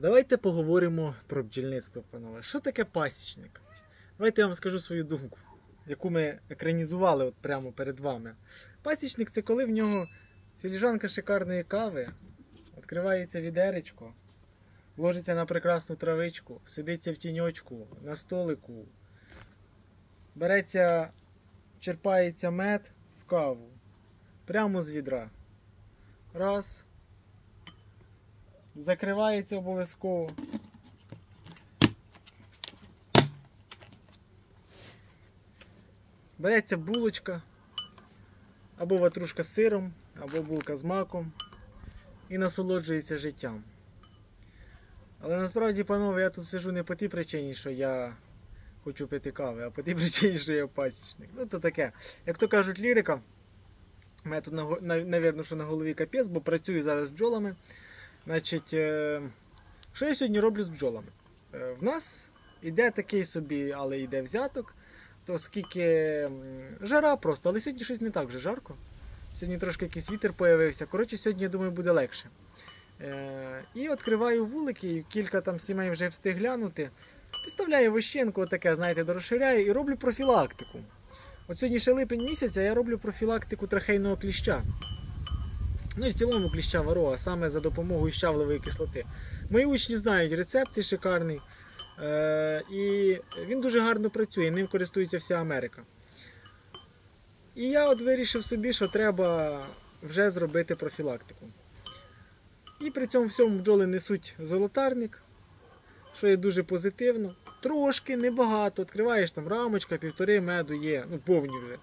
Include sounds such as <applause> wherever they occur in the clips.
Давайте поговоримо про бджільництво, панове. Що таке пасічник? Давайте я вам скажу свою думку, яку ми екранізували от прямо перед вами. Пасічник це коли в нього філіжанка шикарної кави, відкривається відеречко, ложиться на прекрасну травичку, сидиться в тіньочку, на столику, береться, черпається мед в каву прямо з відра. Раз. Закривається обов'язково. Береться булочка, або ватрушка з сиром, або булка з маком і насолоджується життям. Але насправді, панове, я тут сижу не по тій причині, що я хочу пити кави, а по тій <laughs> причині, що я пасічник. Ну, то таке. Як то кажуть лірика, у мене тут, навірно, що на голові капець, бо працюю зараз бджолами. Значить, е, що я сьогодні роблю з бджолами? Е, В нас іде такий собі, але йде взяток. То скільки жара просто, але сьогодні щось не так вже жарко. Сьогодні трошки якийсь вітер появився. Коротше, сьогодні, я думаю, буде легше. Е, і відкриваю вулики, кілька там сімей вже встиг глянути. Підставляю вищенку, отаке, знаєте, дорозширяю і роблю профілактику. От сьогодні ще липень місяць, я роблю профілактику трахейного кліща. Ну і в цілому кліща варога, саме за допомогою щавлевої кислоти. Мої учні знають, рецепт цей шикарний. Е, і він дуже гарно працює, ним користується вся Америка. І я от вирішив собі, що треба вже зробити профілактику. І при цьому всьому бджоли несуть золотарник, що є дуже позитивно. Трошки, небагато. Відкриваєш там рамочка, півтори меду є, ну повні вже.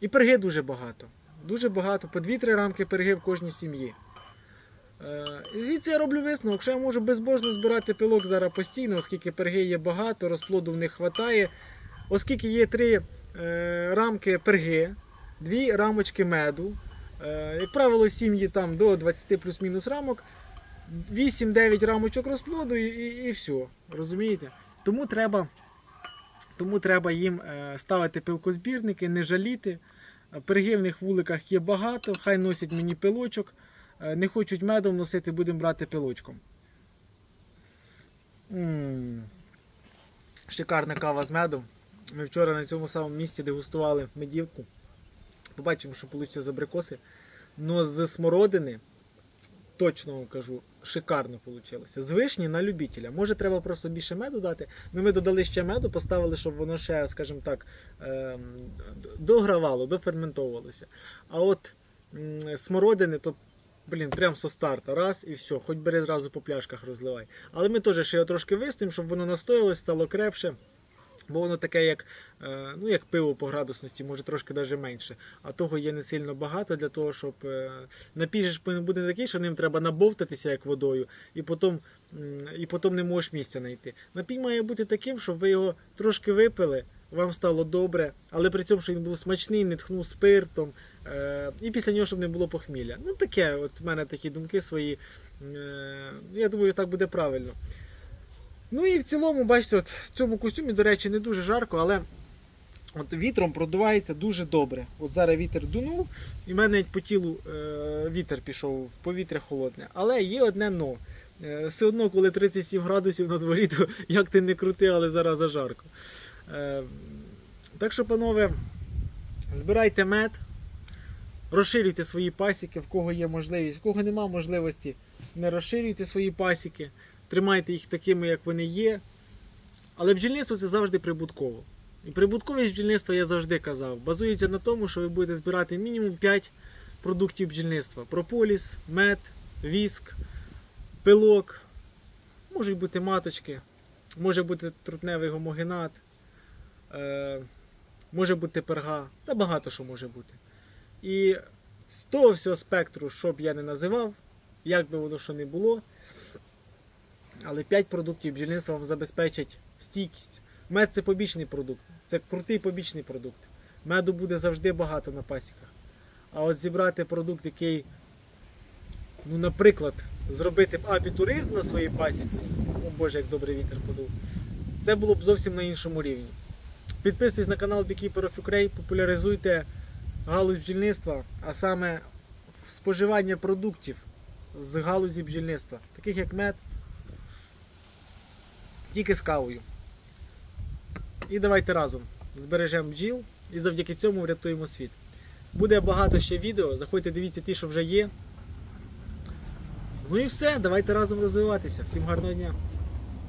І перги дуже багато. Дуже багато, по 2-3 рамки перги в кожній сім'ї. Е, і звідси я роблю висновок, що я можу безбожно збирати пилок зараз постійно, оскільки перги є багато, розплоду в них вистачає. Оскільки є три е, рамки перги, дві рамочки меду. Е, як правило, сім'ї там до 20 плюс-мінус рамок, 8-9 рамочок розплоду і, і, і все. Розумієте? Тому треба, тому треба їм ставити пилкозбірники, не жаліти. Е, в них вуликах є багато, хай носять мені пилочок. Е, Не хочуть медом носити, будемо брати пилочком. м Шикарна кава з медом. Ми вчора на цьому самому місці дегустували медівку. Побачимо, що вийде з абрикоси. Но з смородини, точно вам кажу, шикарно вийшло. З вишні на любителя. Може, треба просто більше меду дати. Ну, ми додали ще меду, поставили, щоб воно ще, скажімо так, ем, догравало, доферментовувалося. А от смородини, то Блін, прям со старта. Раз і все. Хоч бери зразу по пляшках розливай. Але ми теж ще трошки вистоїмо, щоб воно настоялось, стало крепше. Бо воно таке, як, е, ну, як пиво по градусності, може трошки навіть менше. А того є не сильно багато для того, щоб е, напій ж повинен такий, що ним треба набовтатися як водою, і потім, і потім не можеш місця знайти. Напій має бути таким, щоб ви його трошки випили, вам стало добре, але при цьому, щоб він був смачний, не тхнув спиртом, е, і після нього, щоб не було похмілля. Ну таке, от в мене такі думки свої. Я думаю, так буде правильно. Ну і в цілому, бачите, от в цьому костюмі, до речі, не дуже жарко, але от вітром продувається дуже добре. От зараз вітер дунув, і в мене по тілу е, вітер пішов, повітря холодне. Але є одне но. Е, все одно, коли 37 градусів на дворі, то як ти не крути, але зараз зажарко. Е, так що, панове, збирайте мед, розширюйте свої пасіки, в кого є можливість, в кого нема можливості, не розширюйте свої пасіки тримайте їх такими, як вони є. Але бджільництво це завжди прибутково. І прибутковість бджільництва, я завжди казав, базується на тому, що ви будете збирати мінімум 5 продуктів бджільництва: прополіс, мед, віск, пилок, можуть бути маточки, може бути трутневий гомогенат, е, може бути перга, та багато що може бути. І з того всього спектру, що б я не називав, як би воно що не було, але 5 продуктів бджільництва вам забезпечать стійкість. Мед це побічний продукт, це крутий побічний продукт. Меду буде завжди багато на пасіках. А от зібрати продукт, який, ну, наприклад, зробити б апітуризм на своїй пасіці, о Боже, як добрий вітер подув, це було б зовсім на іншому рівні. Підписуйтесь на канал Beekeeper of Ukraine, популяризуйте галузь бджільництва, а саме споживання продуктів з галузі бджільництва, таких як мед, Тільки з кавою. І давайте разом збережемо бджіл і завдяки цьому врятуємо світ. Буде багато ще відео. Заходьте, дивіться ті, що вже є. Ну і все, давайте разом розвиватися. Всім гарного дня!